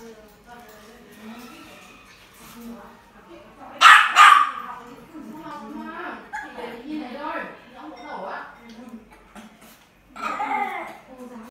Gracias.